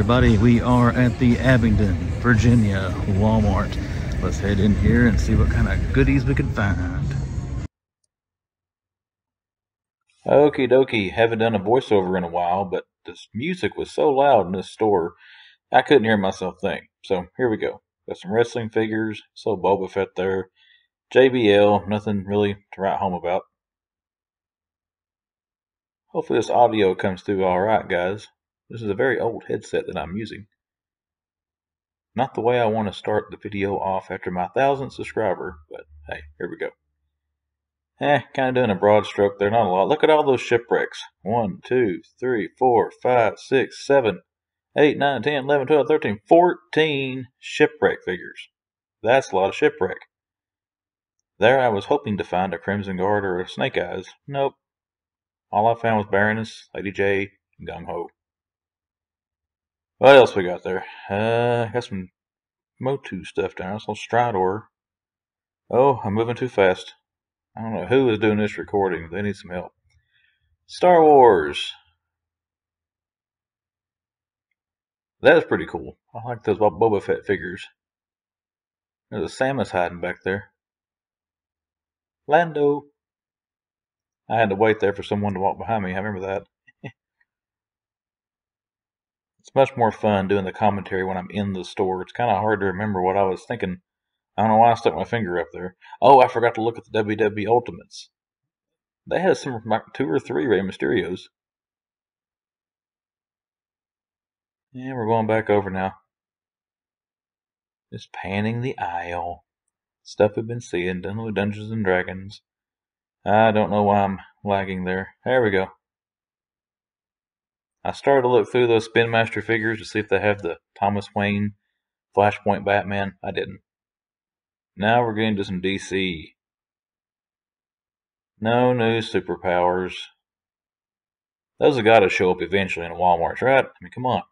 everybody. We are at the Abingdon, Virginia Walmart. Let's head in here and see what kind of goodies we can find. Okie dokie, haven't done a voiceover in a while, but this music was so loud in this store, I couldn't hear myself think. So here we go. Got some wrestling figures, so Boba Fett there. JBL, nothing really to write home about. Hopefully this audio comes through alright, guys. This is a very old headset that I'm using. Not the way I want to start the video off after my thousandth subscriber, but hey, here we go. Eh, kind of doing a broad stroke there, not a lot. Look at all those shipwrecks. 1, 2, 3, 4, 5, 6, 7, 8, 9, 10, 11, 12, 13, 14 shipwreck figures. That's a lot of shipwreck. There I was hoping to find a Crimson Guard or a Snake Eyes. Nope. All I found was Baroness, Lady Jaye, and Gung Ho. What else we got there? Uh, got some Motu stuff down. Some Stridor. Oh, I'm moving too fast. I don't know who is doing this recording. They need some help. Star Wars. That is pretty cool. I like those Boba Fett figures. There's a Samus hiding back there. Lando. I had to wait there for someone to walk behind me. I remember that. It's much more fun doing the commentary when I'm in the store. It's kind of hard to remember what I was thinking. I don't know why I stuck my finger up there. Oh, I forgot to look at the WWE Ultimates. They had some two or three Rey Mysterios. Yeah, we're going back over now. Just panning the aisle. Stuff we've been seeing, done with Dungeons and Dragons. I don't know why I'm lagging there. There we go. I started to look through those Spin Master figures to see if they have the Thomas Wayne Flashpoint Batman. I didn't. Now we're getting to some DC. No new superpowers. Those have got to show up eventually in a Walmart, right? I mean, come on.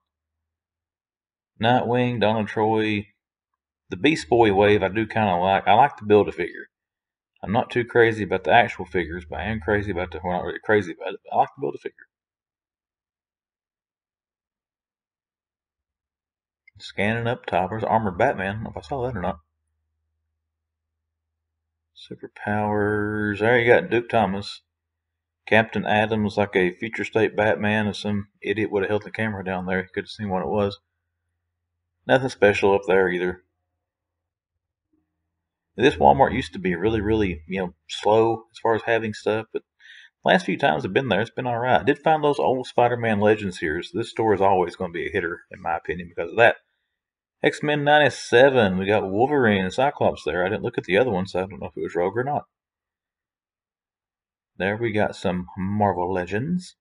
Nightwing, Donna Troy. The Beast Boy wave I do kind of like. I like to build a figure. I'm not too crazy about the actual figures, but I am crazy about the, well, not really crazy about it, I like to build Scanning up top. There's Armored Batman. If I saw that or not. Superpowers. There you got Duke Thomas. Captain Atom's like a future state Batman. If some idiot would have held the camera down there, he could have seen what it was. Nothing special up there either. This Walmart used to be really, really, you know, slow as far as having stuff, but last few times I've been there, it's been all right. I did find those old Spider-Man Legends here, so this store is always going to be a hitter, in my opinion, because of that. X Men 97. We got Wolverine and Cyclops there. I didn't look at the other one, so I don't know if it was Rogue or not. There we got some Marvel Legends.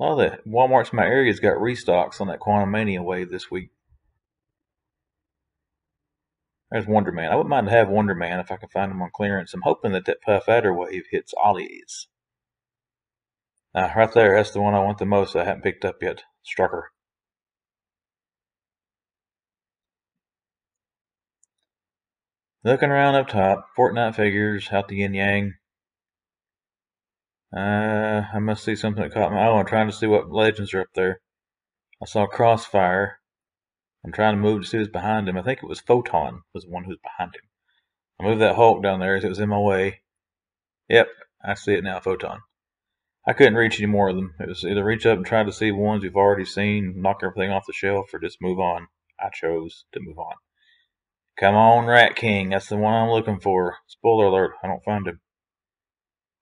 A lot of the Walmarts in my area's got restocks on that Quantumania wave this week. There's Wonder Man. I wouldn't mind to have Wonder Man if I can find him on clearance. I'm hoping that that Puff Adder wave hits Ollie's. Uh, right there, that's the one I want the most I haven't picked up yet. Strucker. Looking around up top, Fortnite figures, out the yin yang. Uh, I must see something that caught my eye. I'm trying to see what legends are up there. I saw Crossfire. I'm trying to move to see who's behind him. I think it was Photon was the one who's behind him. I moved that Hulk down there as it was in my way. Yep, I see it now, Photon. I couldn't reach any more of them. It was either reach up and try to see ones you've already seen, knock everything off the shelf, or just move on. I chose to move on. Come on, Rat King. That's the one I'm looking for. Spoiler alert, I don't find him.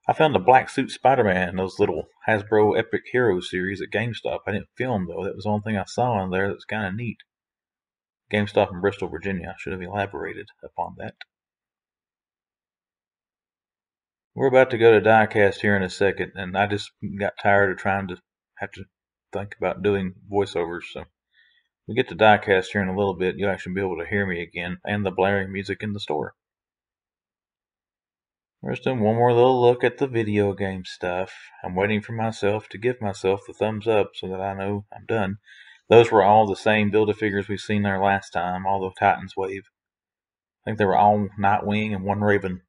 I found the Black Suit Spider Man, in those little Hasbro Epic Hero series at GameStop. I didn't film, though. That was the only thing I saw in there that was kind of neat. GameStop in Bristol, Virginia. I should have elaborated upon that. We're about to go to diecast here in a second, and I just got tired of trying to have to think about doing voiceovers, so we get to diecast here in a little bit, you'll actually be able to hear me again and the blaring music in the store. We're doing one more little look at the video game stuff. I'm waiting for myself to give myself the thumbs up so that I know I'm done. Those were all the same Build-A-Figures we've seen there last time, all the Titans Wave. I think they were all Nightwing and one Raven.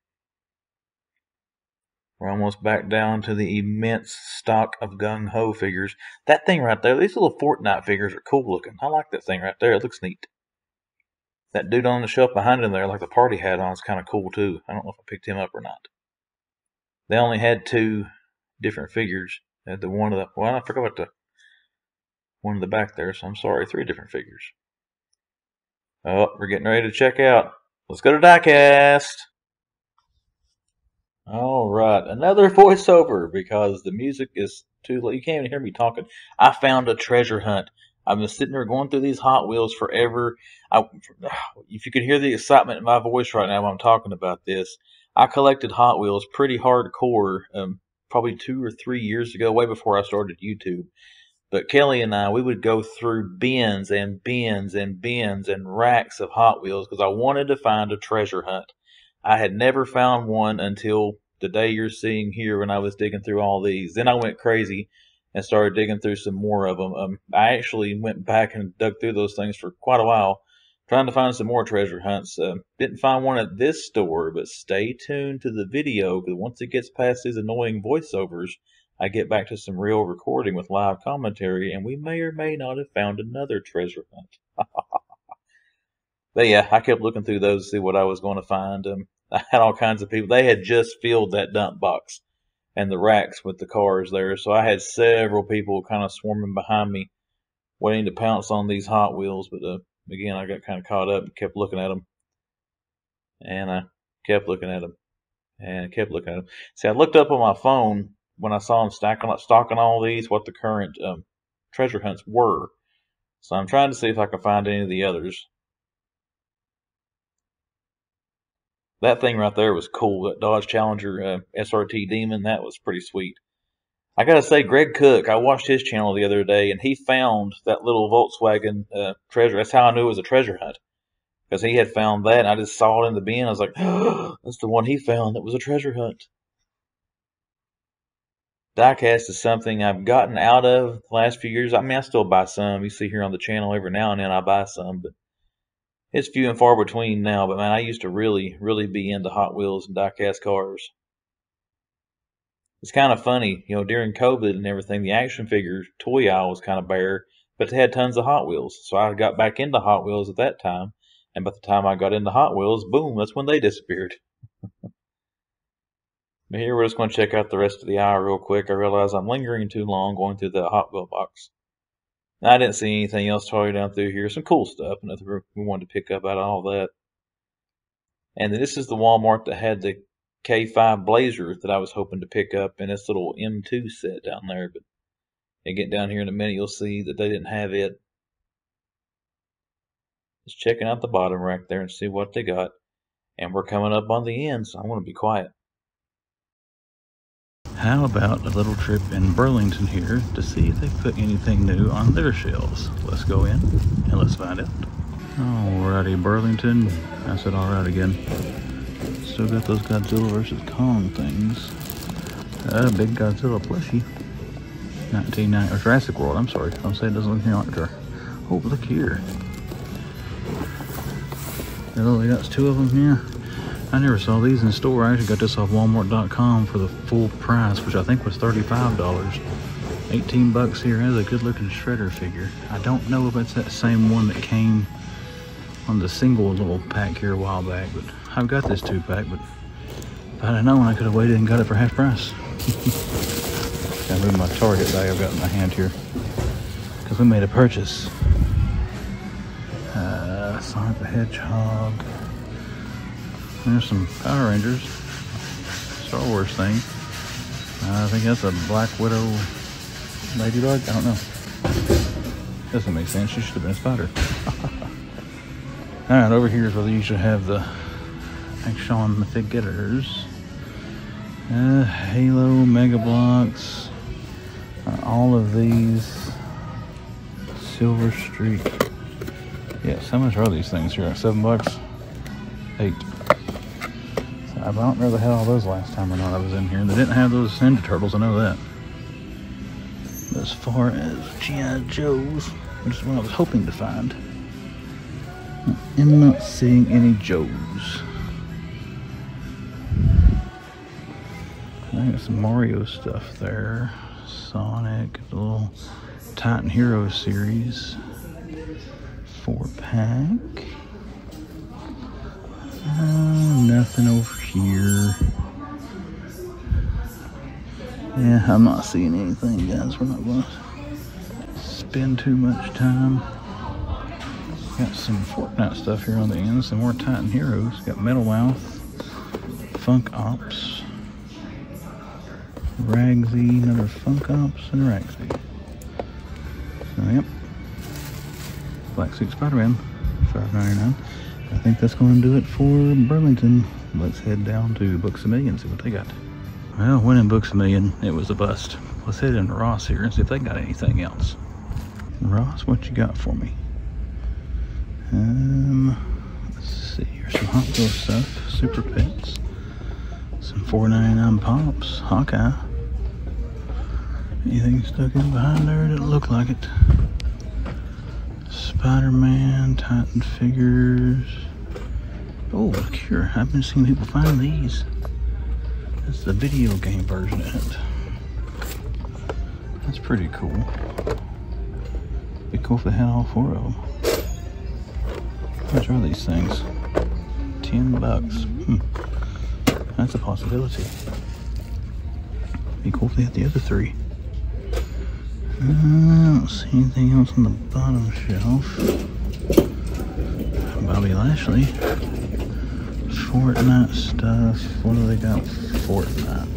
We're almost back down to the immense stock of gung ho figures. That thing right there, these little Fortnite figures are cool looking. I like that thing right there. It looks neat. That dude on the shelf behind him there, like the party hat on, is kind of cool too. I don't know if I picked him up or not. They only had two different figures. They had the one of the well, I forgot about the one in the back there, so I'm sorry, three different figures. Oh, we're getting ready to check out. Let's go to Diecast. All right, another voiceover because the music is too low. You can't even hear me talking. I found a treasure hunt. I've been sitting there going through these Hot Wheels forever. I, if you could hear the excitement in my voice right now when I'm talking about this, I collected Hot Wheels pretty hardcore, um, probably two or three years ago, way before I started YouTube. But Kelly and I, we would go through bins and bins and bins and racks of Hot Wheels because I wanted to find a treasure hunt. I had never found one until the day you're seeing here when I was digging through all these. Then I went crazy and started digging through some more of them. Um, I actually went back and dug through those things for quite a while, trying to find some more treasure hunts. Uh, didn't find one at this store, but stay tuned to the video because once it gets past these annoying voiceovers, I get back to some real recording with live commentary, and we may or may not have found another treasure hunt. but yeah, I kept looking through those to see what I was going to find. Um, I had all kinds of people. They had just filled that dump box and the racks with the cars there. So I had several people kind of swarming behind me, waiting to pounce on these Hot Wheels. But uh, again, I got kind of caught up and kept looking at them, and I kept looking at them, and I kept looking at them. See, I looked up on my phone when I saw them stacking, stocking all these, what the current um, treasure hunts were. So I'm trying to see if I can find any of the others. That thing right there was cool. That Dodge Challenger uh, SRT Demon, that was pretty sweet. I gotta say, Greg Cook, I watched his channel the other day, and he found that little Volkswagen uh, treasure. That's how I knew it was a treasure hunt, because he had found that, and I just saw it in the bin. I was like, oh, that's the one he found that was a treasure hunt. Diecast is something I've gotten out of the last few years. I mean, I still buy some. You see here on the channel every now and then I buy some, but it's few and far between now, but man, I used to really, really be into Hot Wheels and diecast cars. It's kind of funny, you know, during COVID and everything, the action figure toy aisle was kind of bare, but they had tons of Hot Wheels. So I got back into Hot Wheels at that time, and by the time I got into Hot Wheels, boom, that's when they disappeared. here we're just going to check out the rest of the aisle real quick. I realize I'm lingering too long going through the Hot Wheel box. I didn't see anything else totally down through here. Some cool stuff. Nothing we wanted to pick up out of all that. And this is the Walmart that had the K5 Blazer that I was hoping to pick up in this little M2 set down there. But get down here in a minute, you'll see that they didn't have it. Just checking out the bottom rack there and see what they got. And we're coming up on the end, so I'm going to be quiet. How about a little trip in Burlington here to see if they put anything new on their shelves? Let's go in and let's find out. Alrighty, Burlington. I said alright again. Still got those Godzilla vs. Kong things. Uh, big Godzilla plushie. 1990, or Jurassic World, I'm sorry. Don't say it doesn't look anything like Jurassic. Oh, look here. Oh, they got two of them here. I never saw these in store. I actually got this off Walmart.com for the full price, which I think was $35. 18 bucks here has a good looking shredder figure. I don't know if it's that same one that came on the single little pack here a while back, but I've got this two pack, but if I'd have known, I could have waited and got it for half price. Gotta move my Target bag I've got in my hand here, because we made a purchase. Uh, Sonic the Hedgehog. There's some Power Rangers. Star Wars thing. I think that's a Black Widow ladybug. I don't know. Doesn't make sense. She should have been a spider. Alright, over here is where they usually have the action figures. Uh, Halo, Mega Bloks. Uh, all of these. Silver Streak. Yes, how much are these things here? Seven bucks? Eight. I don't know the hell all those last time or not I was in here. and They didn't have those Ninja Turtles, I know that. But as far as G.I. Joes, which is what I was hoping to find, I'm not seeing any Joes. I got some Mario stuff there. Sonic, the little Titan Hero series. Four pack. Uh, nothing over here. Yeah, I'm not seeing anything, guys. We're not going to spend too much time. Got some Fortnite stuff here on the end. Some more Titan Heroes. Got Metal Mouth, Funk Ops, Ragsy, another Funk Ops, and Ragsy. So, yep. Black Suit Spider-Man, $5.99. I think that's going to do it for Burlington. Let's head down to Books A Million, see what they got. Well, went in Books A Million, it was a bust. Let's head into Ross here and see if they got anything else. Ross, what you got for me? Um, let's see, here's some Hot Wheels stuff, Super Pets, some 4.99 pops, Hawkeye. Anything stuck in behind there? Didn't look like it. Spider-Man, Titan figures. Oh, look here. I've been seeing people find these. That's the video game version of it. That's pretty cool. Be cool if they had all four of them. How much are these things? Ten bucks. Hmm. That's a possibility. Be cool if they had the other three. Uh, I don't see anything else on the bottom shelf. Bobby Lashley. Fortnite stuff. What do they got? Fortnite.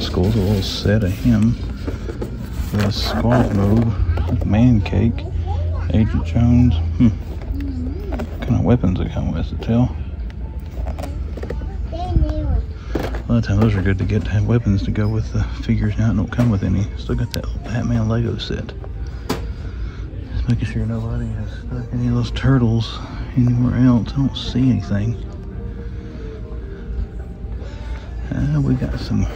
School's a little set of him. The squat robe. Man cake. Agent Jones. Hmm. What kind of weapons they come with to tell. A lot of times those are good to get to have weapons to go with the figures now. Don't come with any. Still got that Batman Lego set. Just making sure nobody has stuck any of those turtles anywhere else. I don't see anything. Uh, we got some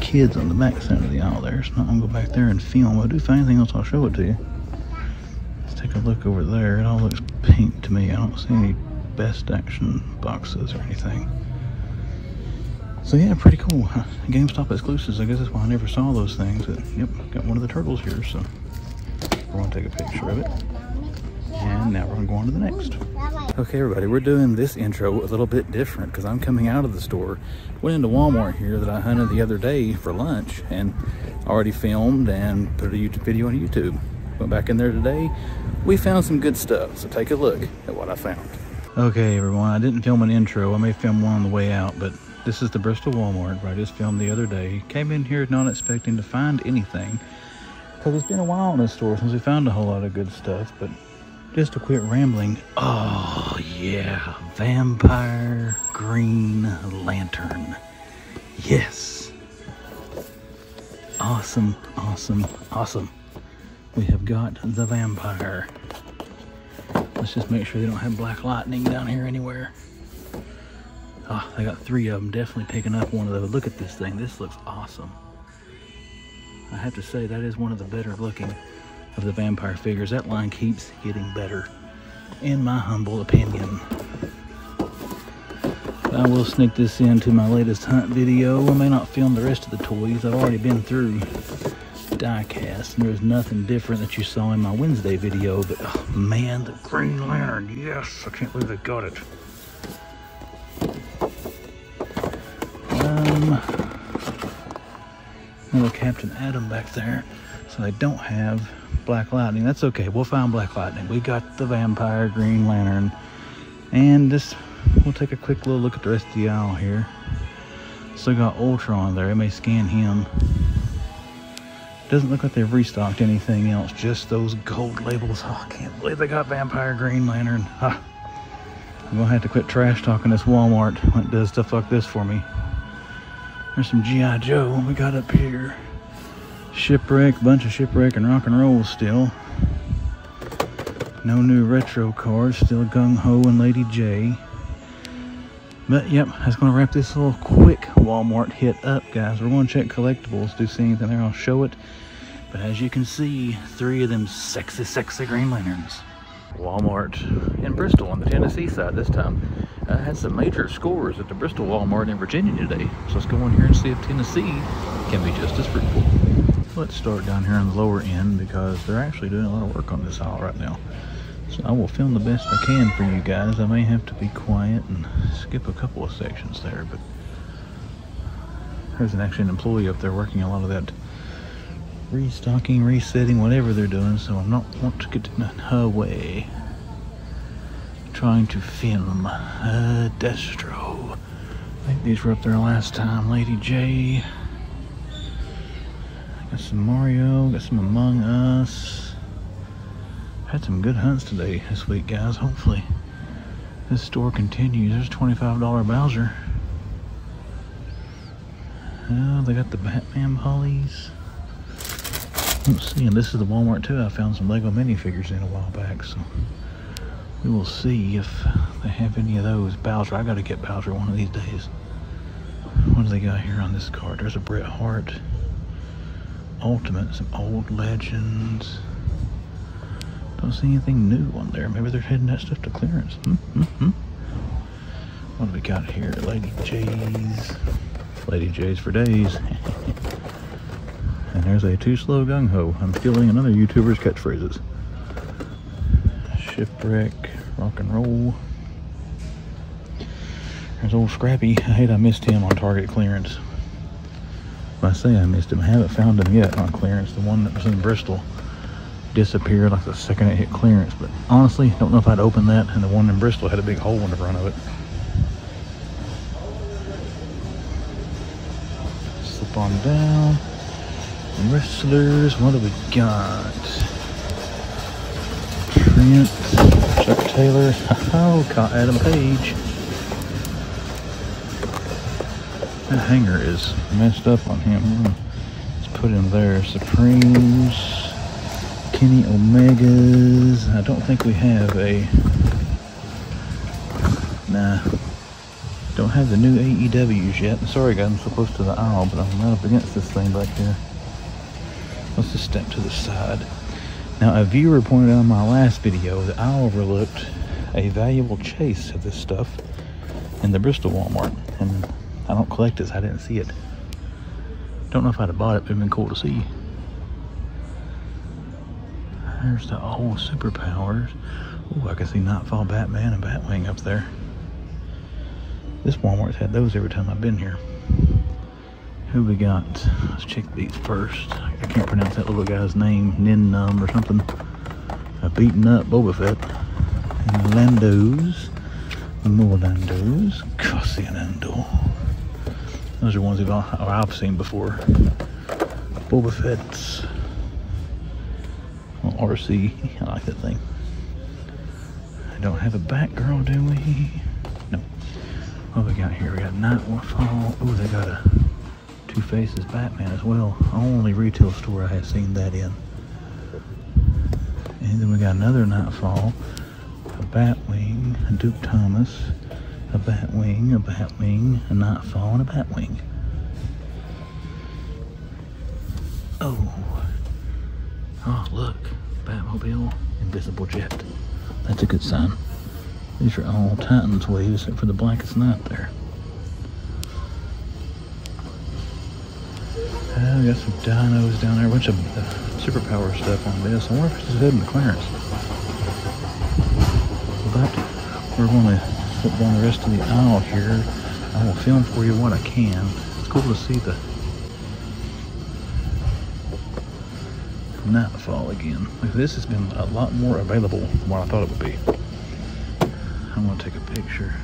kids on the back side of the aisle there. So I'm gonna go back there and film. If I do find anything else, I'll show it to you. Let's take a look over there. It all looks pink to me. I don't see any BST AXN boxes or anything. So yeah, pretty cool. GameStop exclusives. I guess that's why I never saw those things. But yep, got one of the turtles here. So we're gonna take a picture of it. And now we're gonna go on to the next. Okay, everybody, we're doing this intro a little bit different because I'm coming out of the store. Went into Walmart here that I hunted the other day for lunch and already filmed and put a YouTube video on YouTube. Went back in there today. We found some good stuff, so take a look at what I found. Okay, everyone, I didn't film an intro. I may film one on the way out, but this is the Bristol Walmart where I just filmed the other day. Came in here not expecting to find anything because it's been a while in this store since we found a whole lot of good stuff, but just to quit rambling. Oh, yeah, Vampire Green Lantern. Yes. Awesome, awesome, awesome. We have got the vampire. Let's just make sure they don't have black lightning down here anywhere. Oh, got three of them. Definitely picking up one of those. Look at this thing. This looks awesome. I have to say, that is one of the better looking of the vampire figures. That line keeps getting better, in my humble opinion. I will sneak this into my latest hunt video. I may not film the rest of the toys. I've already been through diecast, and there's nothing different that you saw in my Wednesday video, but oh, man, the Green Lantern, yes, I can't believe they got it. Um, another Captain Atom back there. So they don't have Black Lightning. That's okay. We'll find Black Lightning. We got the Vampire Green Lantern. And this, we'll take a quick little look at the rest of the aisle here. Still got Ultron there. I may scan him. Doesn't look like they've restocked anything else. Just those gold labels. Oh, I can't believe they got Vampire Green Lantern. I'm gonna have to quit trash talking this Walmart when it does stuff like this for me. There's some G.I. Joe when we got up here. Shipwreck, bunch of shipwreck and rock and roll still. No new retro cars, still Gung Ho and Lady Jaye. But yep, that's gonna wrap this little quick Walmart hit up, guys. We're gonna check collectibles, do see anything there, I'll show it. But as you can see, three of them sexy, sexy Green Lanterns. Walmart in Bristol on the Tennessee side this time. uh, had some major scores at the Bristol Walmart in Virginia today. So let's go in here and see if Tennessee can be just as fruitful. Let's start down here on the lower end because they're actually doing a lot of work on this aisle right now. So I will film the best I can for you guys. I may have to be quiet and skip a couple of sections there, but there's an actually an employee up there working a lot of that restocking, resetting, whatever they're doing, so I'm not want to get in her way. Trying to film uh, Destro. I think these were up there last time. Lady Jaye. Got some Mario, got some Among Us. Had some good hunts today, this week, guys. Hopefully, this store continues. There's $25 Bowser. Oh, they got the Batman Pollies. Let's see, and this is the Walmart too. I found some Lego minifigures in a while back, so we will see if they have any of those. Bowser, I gotta get Bowser one of these days. What do they got here on this card? There's a Bret Hart Ultimate, some old legends. Don't see anything new on there. Maybe they're heading that stuff to clearance. Hmm, hmm, hmm. What do we got here? Lady Jaye's. Lady Jaye's for days. And there's a too slow gung ho. I'm stealing another YouTuber's catchphrases. Shipwreck, rock and roll. There's old Scrappy. I hate I missed him on target clearance. I say I missed him, I haven't found him yet on clearance. The one that was in Bristol disappeared like the second it hit clearance. But honestly, don't know if I'd open that. And the one in Bristol had a big hole in the front of it. Slip on down. Wrestlers, what do we got? Trent, Chuck Taylor, oh, caught Adam Page. That hanger is messed up on him. Let's put him there. Supremes, Kenny Omegas. I don't think we have a. Nah. Don't have the new AEWs yet. Sorry guys, I'm so close to the aisle, but I'm right up against this thing back here. Let's just step to the side. Now, a viewer pointed out in my last video that I overlooked a valuable chase of this stuff in the Bristol Walmart. And I don't collect this, I didn't see it. Don't know if I'd have bought it, but it'd been cool to see. There's the old superpowers. Oh, I can see Knightfall Batman and Batwing up there. This Walmart's had those every time I've been here. Who we got? Let's check these first. I can't pronounce that little guy's name. Ninnum or something. A beaten up Boba Fett. And Landos. More Landos. Cassian Andor. Those are ones that oh, I've seen before. Boba Fett's. Well, RC. I like that thing. I don't have a Batgirl, do we? No. What we got here? We got Knightfall. Oh, they got a Two Faces Batman as well. Only retail store I have seen that in. And then we got another Knightfall, a Batwing, a Duke Thomas, a Batwing, a Batwing, a Knightfall, and a Batwing. Oh. Oh, look. Batmobile, Invisible Jet. That's a good sign. These are all Titans waves except for the Blackest Night there. Uh, we got some dinos down there, a bunch of uh, superpower stuff on this. I wonder if is heading to clearance. But we're going to flip down the rest of the aisle here. I will film for you what I can. It's cool to see the Knightfall again. This has been a lot more available than what I thought it would be. I'm to take a picture.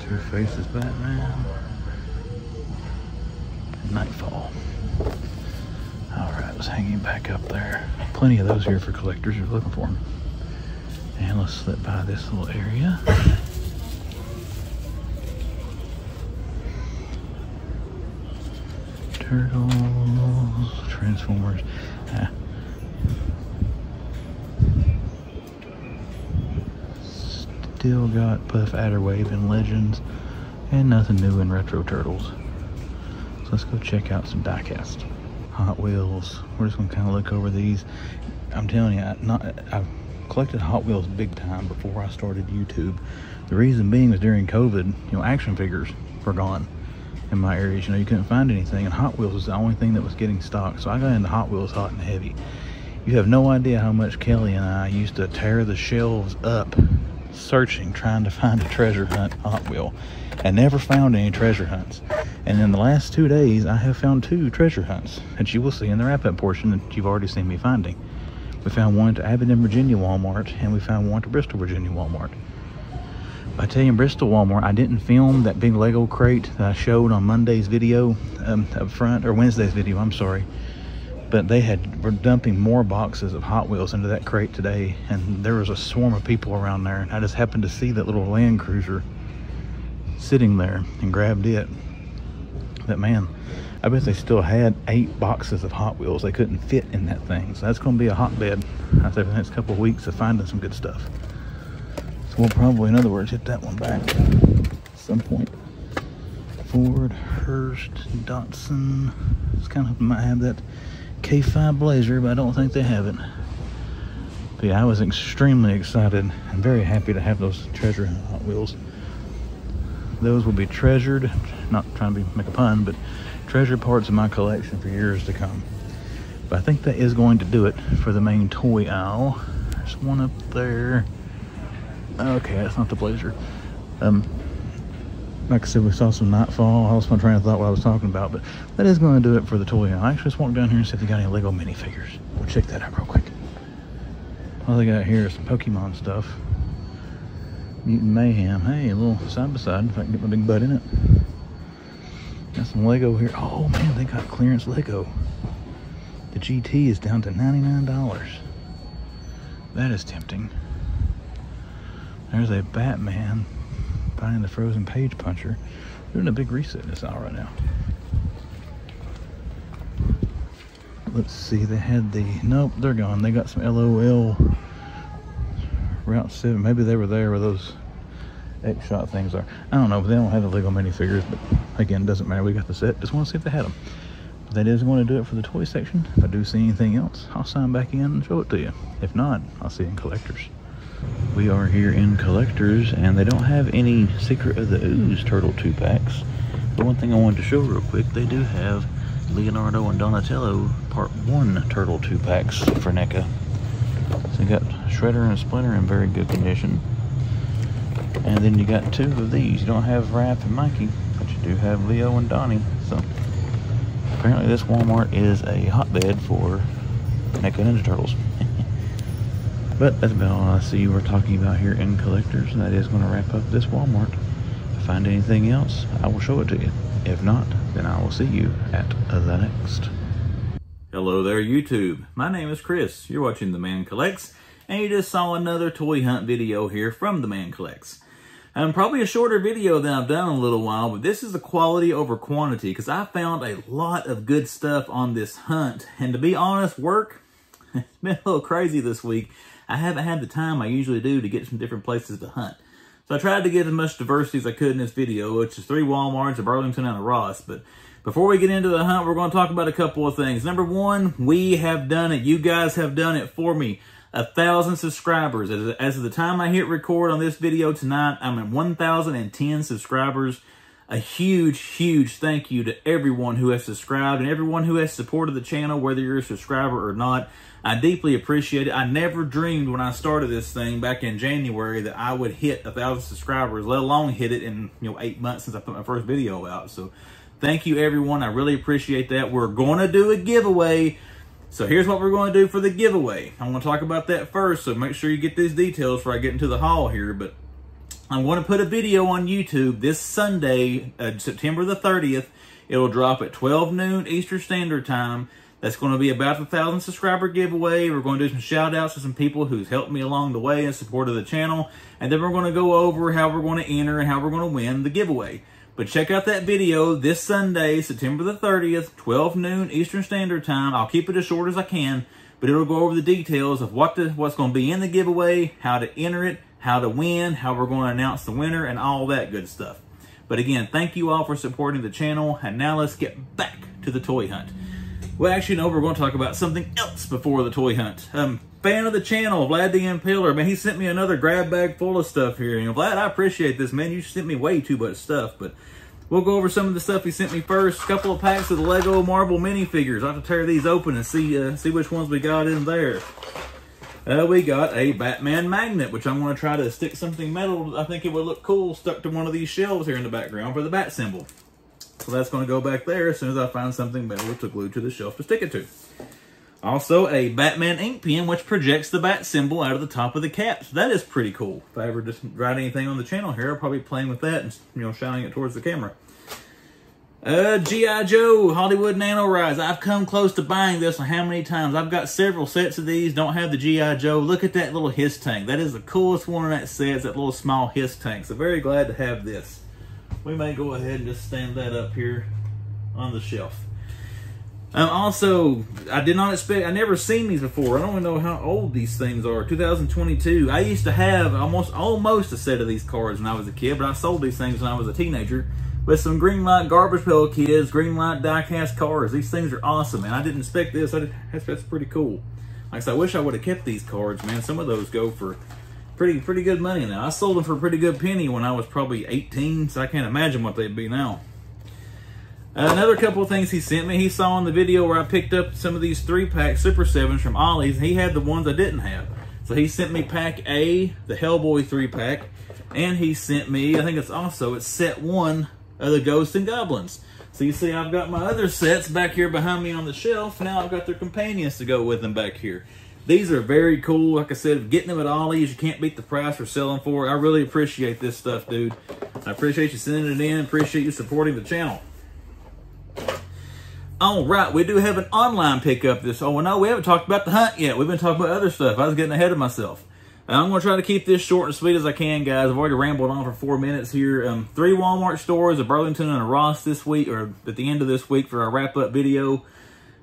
Two Faces Batman. Knightfall. Alright, let's hang him back up there. Plenty of those here for collectors who are looking for them. And let's slip by this little area. Turtles, Transformers. Ah, Still got Puff Adderwave and Legends, and nothing new in Retro Turtles. So let's go check out some diecast. Hot Wheels. We're just gonna kind of look over these. I'm telling you, I, not I collected Hot Wheels big time before I started YouTube. The reason being was during COVID, you know, action figures were gone in my areas. You know, you couldn't find anything, and Hot Wheels was the only thing that was getting stocked. So I got into Hot Wheels hot and heavy. You have no idea how much Kelly and I used to tear the shelves up searching, trying to find a treasure hunt Hot Wheel, and never found any treasure hunts. And in the last two days, I have found two treasure hunts that you will see in the wrap-up portion that you've already seen me finding. We found one to Abingdon, Virginia Walmart, and we found one to Bristol, Virginia Walmart. I tell you, in Bristol Walmart, I didn't film that big Lego crate that I showed on Monday's video um, up front, or Wednesday's video, I'm sorry. But they had were dumping more boxes of Hot Wheels into that crate today, and there was a swarm of people around there. And I just happened to see that little Land Cruiser sitting there and grabbed it. That man, I bet they still had eight boxes of Hot Wheels. They couldn't fit in that thing. So that's going to be a hotbed, I say, for the next couple of weeks of finding some good stuff. So we'll probably, in other words, hit that one back at some point. Ford, Hurst, Datsun. It's kind of might have that K5 Blazer, but I don't think they have it. But yeah, I was extremely excited and very happy to have those treasure Hot Wheels. Those will be treasured, not trying to be, make a pun, but treasured parts of my collection for years to come. But I think that is going to do it for the main toy aisle. There's one up there. Okay, that's not the Blazer. Um, like I said, we saw some Knightfall. I lost my train of thought what I was talking about, but that is going to do it for the toy. I actually just walked down here and see if they got any Lego minifigures. We'll check that out real quick. All they got here is some Pokemon stuff. Mutant Mayhem. Hey, a little side by side if I can get my big butt in it. Got some Lego here. Oh man, they got clearance Lego. The GT is down to $99. That is tempting. There's a Batman finding the frozen page puncher. Doing a big reset in this aisle right now. Let's see, they had the, nope, they're gone. They got some LOL Route 7. Maybe they were there where those X-Shot things are. I don't know, but they don't have the Lego minifigures, but again, doesn't matter. We got the set. Just want to see if they had them. But that is going to do it for the toy section. If I do see anything else, I'll sign back in and show it to you. If not, I'll see you in collectors. We are here in collectors, and they don't have any Secret of the Ooze Turtle 2-packs. But one thing I wanted to show real quick, they do have Leonardo and Donatello Part 1 Turtle 2-packs for NECA. So you got Shredder and Splinter in very good condition. And then you got two of these. You don't have Raph and Mikey, but you do have Leo and Donnie. So apparently this Walmart is a hotbed for NECA Ninja Turtles. But that's about all I see we're talking about here in collectors. And that is going to wrap up this Walmart. If I find anything else, I will show it to you. If not, then I will see you at the next. Hello there, YouTube. My name is Chris. You're watching The Man Collects, and you just saw another toy hunt video here from The Man Collects. Um, probably a shorter video than I've done in a little while, but this is the quality over quantity because I found a lot of good stuff on this hunt. And to be honest, work, it's been a little crazy this week. I haven't had the time I usually do to get some different places to hunt. So I tried to get as much diversity as I could in this video, which is three Walmarts, a Burlington, and a Ross. But before we get into the hunt, we're going to talk about a couple of things. Number one, we have done it. You guys have done it for me a thousand subscribers. As, as of the time I hit record on this video tonight, I'm at 1,010 subscribers. A huge, huge thank you to everyone who has subscribed and everyone who has supported the channel, whether you're a subscriber or not. I deeply appreciate it. I never dreamed when I started this thing back in January that I would hit a thousand subscribers, let alone hit it in you know eight months since I put my first video out. So thank you everyone. I really appreciate that. We're going to do a giveaway so here's what we're going to do for the giveaway. I'm to talk about that first, so make sure you get these details before I get into the haul here. But I'm going to put a video on YouTube this Sunday, uh, September the 30th. It'll drop at 12 noon Eastern Standard Time. That's going to be about the 1,000 subscriber giveaway. We're going to do some shout outs to some people who's helped me along the way in support of the channel. And then we're going to go over how we're going to enter and how we're going to win the giveaway. But check out that video this Sunday, September the 30th, 12 noon Eastern Standard Time. I'll keep it as short as I can, but it'll go over the details of what the, what's going to be in the giveaway, how to enter it, how to win, how we're going to announce the winner, and all that good stuff. But again, thank you all for supporting the channel, and now let's get back to the toy hunt. Well, actually, no, we're going to talk about something else before the toy hunt. Um, fan of the channel, Vlad the Impaler. Man, he sent me another grab bag full of stuff here. Know, Vlad, I appreciate this, man. You sent me way too much stuff, but we'll go over some of the stuff he sent me first. Couple of packs of the Lego Marvel minifigures. I'll have to tear these open and see uh, see which ones we got in there. Uh, we got a Batman magnet, which I'm going to try to stick something metal. I think it would look cool stuck to one of these shelves here in the background for the bat symbol. So that's going to go back there as soon as I find something metal to glue to the shelf to stick it to. Also, a Batman ink pen, which projects the bat symbol out of the top of the cap. So that is pretty cool. If I ever just write anything on the channel here, I'll probably be playing with that and, you know, shining it towards the camera. Uh, G.I. Joe, Hollywood Nano Rides. I've come close to buying this how many times. I've got several sets of these. Don't have the G.I. Joe. Look at that little HISS tank. That is the coolest one that set. That little small HISS tank. So very glad to have this. We may go ahead and just stand that up here on the shelf. Um, also, I did not expect, I never seen these before. I don't even know how old these things are. 2022. I used to have almost almost a set of these cards when I was a kid, but I sold these things when I was a teenager some Greenlight Garbage Pail Kids, Greenlight diecast cars. These things are awesome, and I didn't expect this. I that's, that's pretty cool. Like I said, I wish I would have kept these cards, man. Some of those go for pretty pretty good money now. I sold them for a pretty good penny when I was probably 18, so I can't imagine what they'd be now. Another couple of things he sent me. He saw in the video where I picked up some of these three-pack Super 7s from Ollie's. He had the ones I didn't have. So he sent me pack A, the Hellboy three-pack, and he sent me, I think it's also, it's set one the Ghosts and Goblins. So you see I've got my other sets back here behind me on the shelf. Now I've got their companions to go with them back here. These are very cool. Like I said, getting them at Ollie's, you can't beat the price for selling for. I really appreciate this stuff, dude. I appreciate you sending it in. Appreciate you supporting the channel. All right, we do have an online pickup this. Oh, no, we haven't talked about the hunt yet. We've been talking about other stuff. I was getting ahead of myself. I'm going to try to keep this short and sweet as I can, guys. I've already rambled on for four minutes here. Um, three Walmart stores, a Burlington and a Ross this week, or at the end of this week for our wrap-up video.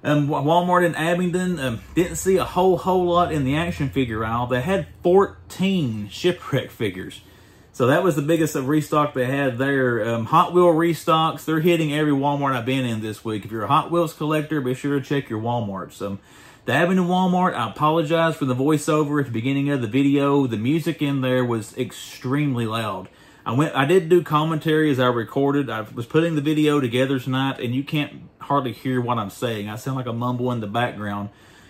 Um, Walmart in Abingdon, um, didn't see a whole, whole lot in the action figure aisle. They had 14 shipwreck figures. So that was the biggest of restock they had there. Um, Hot Wheel restocks, they're hitting every Walmart I've been in this week. If you're a Hot Wheels collector, be sure to check your Walmarts. Um, the Avenue Walmart, I apologize for the voiceover at the beginning of the video. The music in there was extremely loud. I went, I did do commentary as I recorded. I was putting the video together tonight, and you can't hardly hear what I'm saying. I sound like a mumble in the background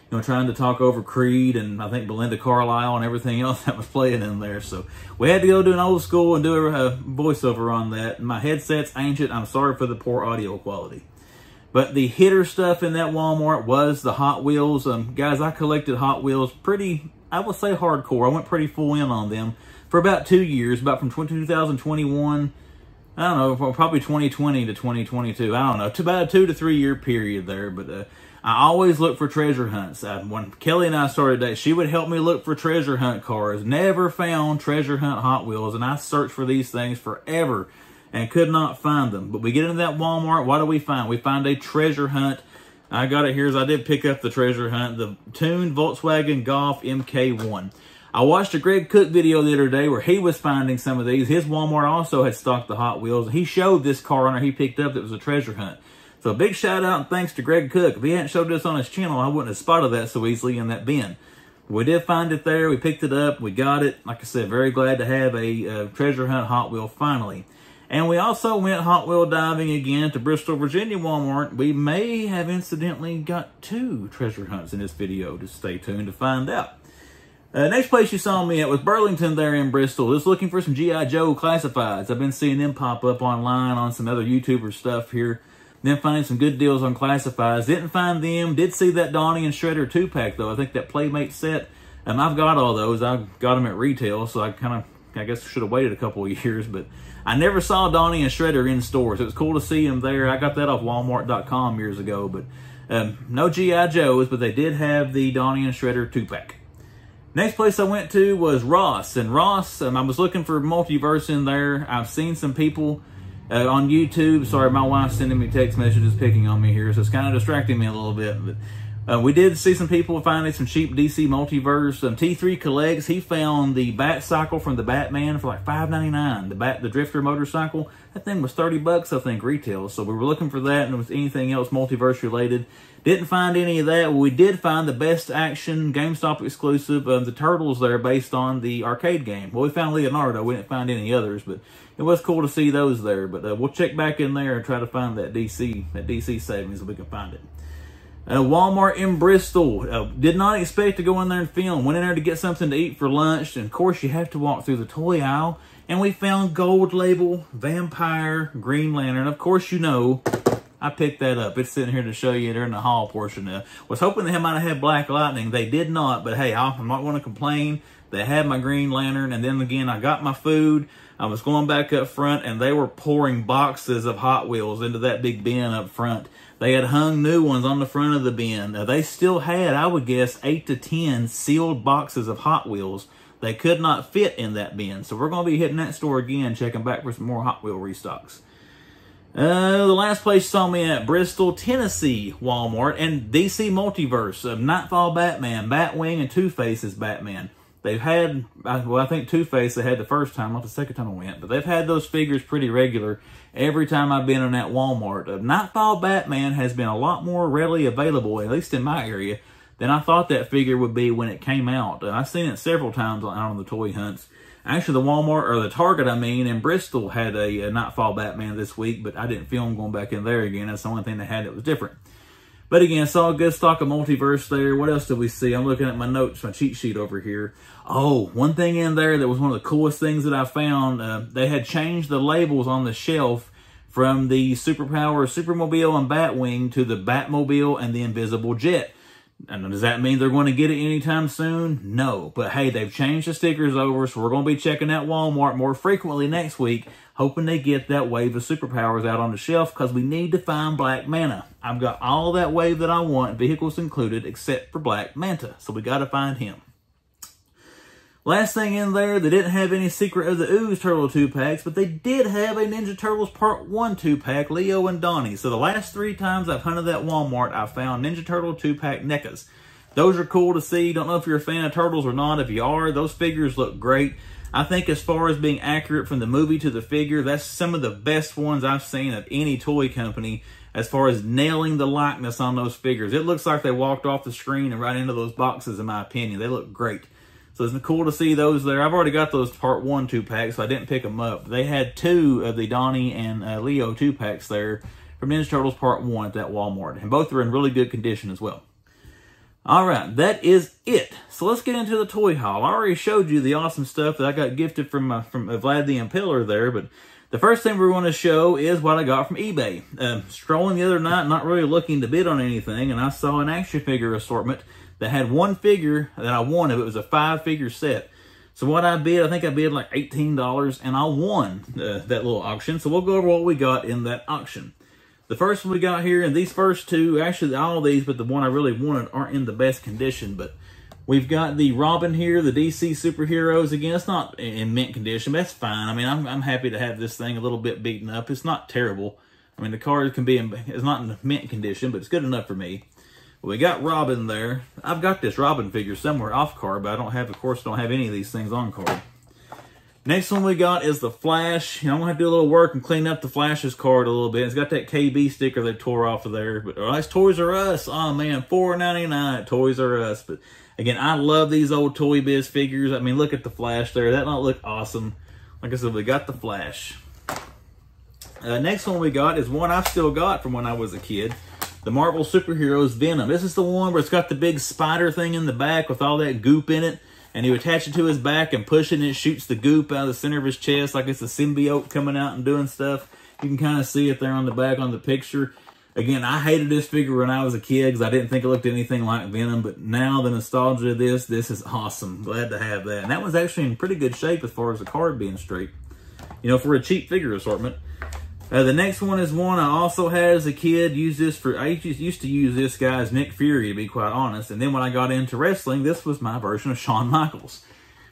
you know, trying to talk over Creed and I think Belinda Carlisle and everything else that was playing in there. So we had to go do an old school and do a, voiceover on that. My headset's ancient. I'm sorry for the poor audio quality. But the hitter stuff in that Walmart was the Hot Wheels. Um, guys, I collected Hot Wheels pretty, I would say hardcore. I went pretty full in on them for about two years, about from 2021 I don't know, probably 2020 to 2022. I don't know, to about a two to three year period there. But uh, I always look for treasure hunts. Uh, when Kelly and I started that, she would help me look for treasure hunt cars. Never found treasure hunt Hot Wheels, and I searched for these things forever and could not find them. But we get into that Walmart, what do we find? We find a treasure hunt. I got it here as I did pick up the treasure hunt, the tuned Volkswagen Golf MK1. I watched a Greg Cook video the other day where he was finding some of these. His Walmart also had stocked the Hot Wheels. He showed this car on he picked up that was a treasure hunt. So a big shout out and thanks to Greg Cook. If he hadn't showed this on his channel, I wouldn't have spotted that so easily in that bin. We did find it there. We picked it up. We got it. Like I said, very glad to have a uh, treasure hunt Hot Wheel finally. And we also went Hot Wheel diving again to Bristol, Virginia Walmart. We may have incidentally got two treasure hunts in this video. Just stay tuned to find out. Uh, next place you saw me at was Burlington there in Bristol. Just looking for some G.I. Joe classifieds. I've been seeing them pop up online on some other YouTuber stuff here. Then finding some good deals on classifieds. Didn't find them. Did see that Donnie and Shredder 2-pack though. I think that Playmate set. And I've got all those. I got them at retail, so I kind of, I guess should have waited a couple of years. But I never saw Donnie and Shredder in stores. It was cool to see them there. I got that off Walmart.com years ago. But um, no G.I. Joes, but they did have the Donnie and Shredder 2-pack. Next place I went to was Ross. And Ross, um, I was looking for multiverse in there. I've seen some people uh, on YouTube. Sorry, my wife's sending me text messages picking on me here, so it's kind of distracting me a little bit. But uh, we did see some people finding some cheap DC multiverse. Um, T3 collects. He found the Bat Cycle from the Batman for like $5.99. The Bat, the Drifter motorcycle. That thing was 30 bucks, I think, retail. So we were looking for that, and was anything else multiverse related. Didn't find any of that. We did find the BST AXN GameStop exclusive of the Turtles there based on the arcade game. Well, we found Leonardo. We didn't find any others, but it was cool to see those there. But uh, we'll check back in there and try to find that DC, that DC savings if we can find it. Uh, Walmart in Bristol. Uh, did not expect to go in there and film. Went in there to get something to eat for lunch. And of course, you have to walk through the toy aisle. And we found Gold Label, Vampire, Green Lantern. Of course, you know, I picked that up. It's sitting here to show you during the haul portion. Uh, was hoping they might have had Black Lightning. They did not. But hey, I'm not going to complain. They had my Green Lantern. And then again, I got my food. I was going back up front and they were pouring boxes of Hot Wheels into that big bin up front. They had hung new ones on the front of the bin. Now, they still had, I would guess, 8 to 10 sealed boxes of Hot Wheels. They could not fit in that bin. So we're going to be hitting that store again, checking back for some more Hot Wheel restocks. Uh, the last place you saw me at Bristol, Tennessee Walmart and DC Multiverse of Knightfall Batman, Batwing, and Two Faces Batman. They've had, well, I think Two Face they had the first time, not the second time I went, but they've had those figures pretty regular every time I've been in that Walmart. Uh, Knightfall Batman has been a lot more readily available, at least in my area, than I thought that figure would be when it came out. Uh, I've seen it several times out on the toy hunts. Actually, the Walmart, or the Target, I mean, in Bristol had a, a Knightfall Batman this week, but I didn't film going back in there again. That's the only thing they had that was different. But again, saw a good stock of multiverse there. What else did we see? I'm looking at my notes, my cheat sheet over here. Oh, one thing in there that was one of the coolest things that I found. Uh, they had changed the labels on the shelf from the Superpower Supermobile and Batwing to the Batmobile and the Invisible Jet. And does that mean they're going to get it anytime soon? No. But hey, they've changed the stickers over, so we're going to be checking out Walmart more frequently next week, hoping they get that wave of superpowers out on the shelf because we need to find Black Manta. I've got all that wave that I want, vehicles included, except for Black Manta. So we got to find him. Last thing in there, they didn't have any Secret of the Ooze Turtle 2-packs, but they did have a Ninja Turtles Part 1 2-pack, Leo and Donnie. So the last three times I've hunted that Walmart, I found Ninja Turtle 2-pack NECAs. Those are cool to see. Don't know if you're a fan of turtles or not. If you are, those figures look great. I think as far as being accurate from the movie to the figure, that's some of the best ones I've seen of any toy company as far as nailing the likeness on those figures. It looks like they walked off the screen and right into those boxes, in my opinion. They look great. So it's cool to see those there. I've already got those part one two packs, so I didn't pick them up. They had two of the Donnie and uh, Leo two packs there from Ninja Turtles part one at that Walmart, and both are in really good condition as well. All right, that is it. So let's get into the toy haul. I already showed you the awesome stuff that I got gifted from uh, from uh, Vlad the Impaler there, but the first thing we're going to show is what I got from eBay. Uh, strolling the other night, not really looking to bid on anything, and I saw an action figure assortment that had one figure that I wanted. It was a five figure set. So what I bid, I think I bid like $18 and I won uh, that little auction. So we'll go over what we got in that auction. The first one we got here, and these first two, actually all these, but the one I really wanted aren't in the best condition. But we've got the Robin here, the DC superheroes. Again, it's not in mint condition, but that's fine. I mean, I'm, I'm happy to have this thing a little bit beaten up. It's not terrible. I mean, the card can be in, it's not in mint condition, but it's good enough for me. We got Robin there. I've got this Robin figure somewhere off card, but I don't have, of course, don't have any of these things on card. Next one we got is the Flash. I'm going to have to do a little work and clean up the Flash's card a little bit. It's got that KB sticker they tore off of there. But oh, that's Toys R Us. Oh, man, $4.99 Toys R Us. But again, I love these old Toy Biz figures. I mean, look at the Flash there. That not look awesome. Like I said, we got the Flash. Uh, next one we got is one I've still got from when I was a kid the Marvel Superheroes Venom. This is the one where it's got the big spider thing in the back with all that goop in it. And you attach it to his back and push it and it shoots the goop out of the center of his chest like it's a symbiote coming out and doing stuff. You can kind of see it there on the back on the picture. Again, I hated this figure when I was a kid because I didn't think it looked anything like Venom. But now the nostalgia of this, this is awesome. Glad to have that. And that was actually in pretty good shape as far as the card being straight. You know, for a cheap figure assortment. Uh, the next one is one I also had as a kid. Used this for, I used to use this guy as Nick Fury, to be quite honest. And then when I got into wrestling, this was my version of Shawn Michaels.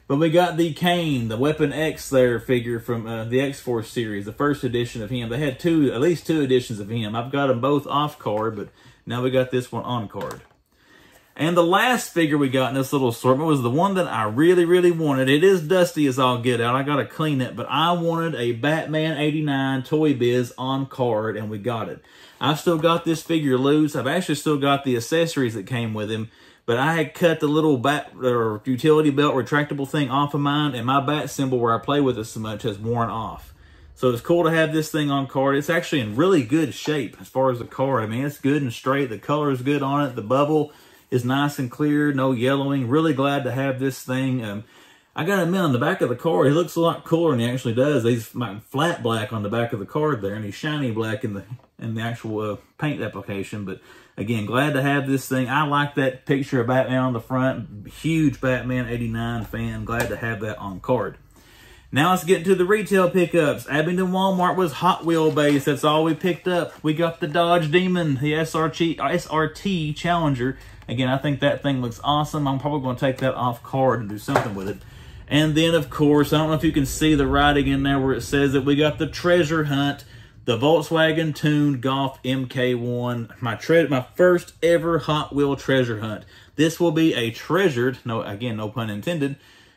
But we got the Kane, the Weapon X there figure from uh, the X-Force series, the first edition of him. They had two, at least two editions of him. I've got them both off card, but now we got this one on card. And the last figure we got in this little assortment was the one that I really, really wanted. It is dusty as I'll get out. I got to clean it, but I wanted a Batman 89 Toy Biz on card, and we got it. I've still got this figure loose. I've actually still got the accessories that came with him, but I had cut the little bat or utility belt retractable thing off of mine, and my bat symbol where I play with it so much has worn off. So it's cool to have this thing on card. It's actually in really good shape as far as the card. I mean, it's good and straight. The color is good on it. The bubble is nice and clear, no yellowing. Really glad to have this thing. Um, I got to admit, on the back of the card, he looks a lot cooler than he actually does. He's flat black on the back of the card there, and he's shiny black in the in the actual uh, paint application. But again, glad to have this thing. I like that picture of Batman on the front. Huge Batman 89 fan. Glad to have that on card. Now let's get to the retail pickups. Abingdon Walmart was Hot Wheel based. That's all we picked up. We got the Dodge Demon, the SRT, uh, SRT Challenger. Again, I think that thing looks awesome. I'm probably going to take that off card and do something with it. And then, of course, I don't know if you can see the writing in there where it says that we got the treasure hunt, the Volkswagen tuned Golf MK1, my tre my first ever Hot Wheel treasure hunt. This will be a treasured, no, again, no pun intended,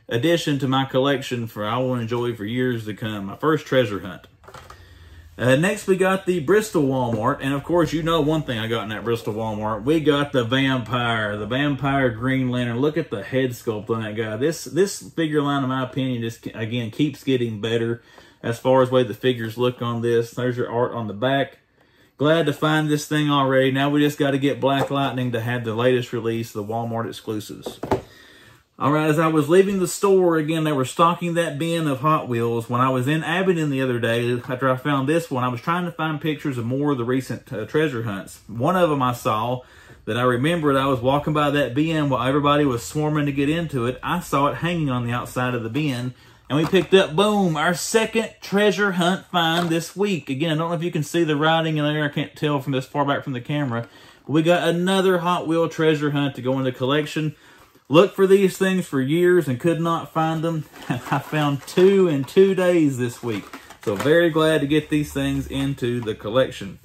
addition to my collection for I will enjoy for years to come. My first treasure hunt. Uh, next, we got the Bristol Walmart. And of course, you know one thing I got in that Bristol Walmart. We got the Vampire, the Vampire Green Lantern. Look at the head sculpt on that guy. This this figure line, in my opinion, just again keeps getting better as far as way the figures look on this. There's your art on the back. Glad to find this thing already. Now we just got to get Black Lightning to have the latest release, the Walmart exclusives. All right, as I was leaving the store, again, they were stocking that bin of Hot Wheels. When I was in Abingdon the other day, after I found this one, I was trying to find pictures of more of the recent uh, treasure hunts. One of them I saw that I remembered I was walking by that bin while everybody was swarming to get into it. I saw it hanging on the outside of the bin, and we picked up, boom, our second treasure hunt find this week. Again, I don't know if you can see the writing in there. I can't tell from this far back from the camera. But we got another Hot Wheel treasure hunt to go in the collection. Looked for these things for years and could not find them. I found two in two days this week. So very glad to get these things into the collection.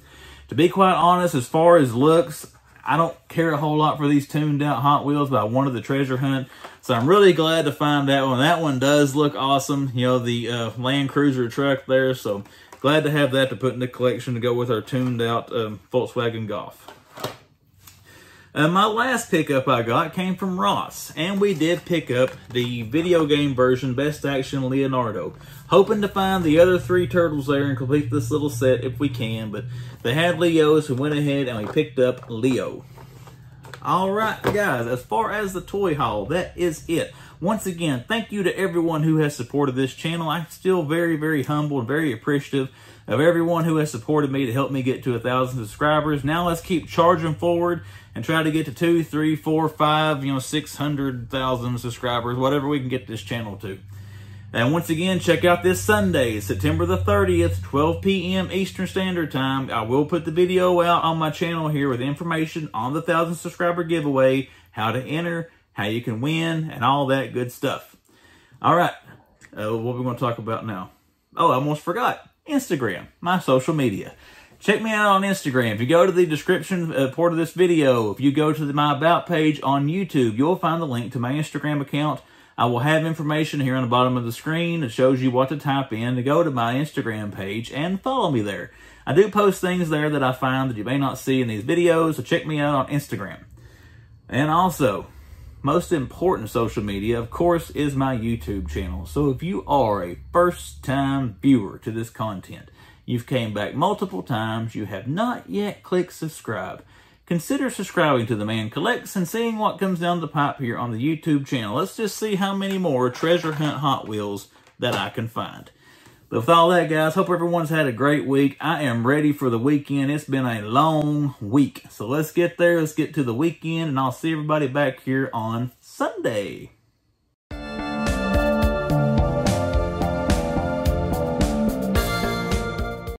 To be quite honest, as far as looks, I don't care a whole lot for these tuned out Hot Wheels, but I wanted the treasure hunt. So I'm really glad to find that one. That one does look awesome. You know, the uh, Land Cruiser truck there. So glad to have that to put in the collection to go with our tuned out um, Volkswagen Golf. Uh, my last pickup I got came from Ross, and we did pick up the video game version BST AXN Leonardo. Hoping to find the other three turtles there and complete this little set if we can, but they had Leo, so we went ahead and we picked up Leo. Alright guys, as far as the toy haul, that is it. Once again, thank you to everyone who has supported this channel. I'm still very, very humble and very appreciative of everyone who has supported me to help me get to a thousand subscribers. Now let's keep charging forward and try to get to two, three, four, five, you know, 600,000 subscribers, whatever we can get this channel to. And once again, check out this Sunday, September the 30th, 12 p.m. Eastern Standard Time. I will put the video out on my channel here with information on the 1,000 subscriber giveaway, how to enter, how you can win, and all that good stuff. All right, uh, what are we going to talk about now? Oh, I almost forgot. Instagram, my social media. Check me out on Instagram. If you go to the description uh, part of this video, if you go to the, my About page on YouTube, you'll find the link to my Instagram account. I will have information here on the bottom of the screen that shows you what to type in to go to my Instagram page and follow me there. I do post things there that I find that you may not see in these videos, so check me out on Instagram. And also, most important social media, of course, is my YouTube channel. So if you are a first-time viewer to this content, you've came back multiple times, you have not yet clicked subscribe, consider subscribing to The Man Collects and seeing what comes down the pipe here on the YouTube channel. Let's just see how many more treasure hunt Hot Wheels that I can find. But with all that, guys, hope everyone's had a great week. I am ready for the weekend. It's been a long week. So let's get there. Let's get to the weekend, and I'll see everybody back here on Sunday.